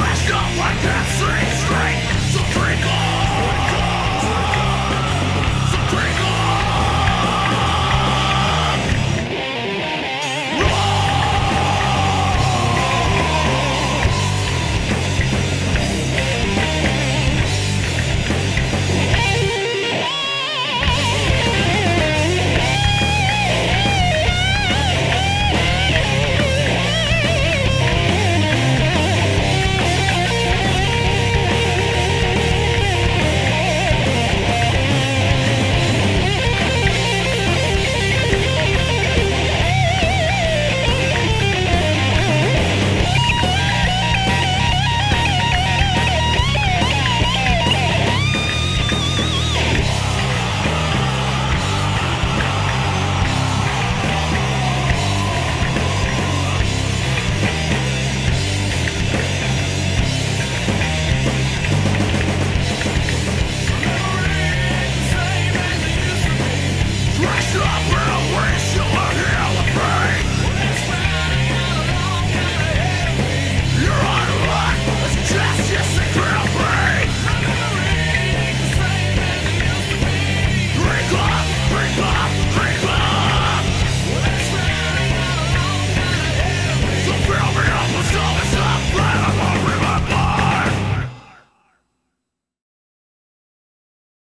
Dressed up like that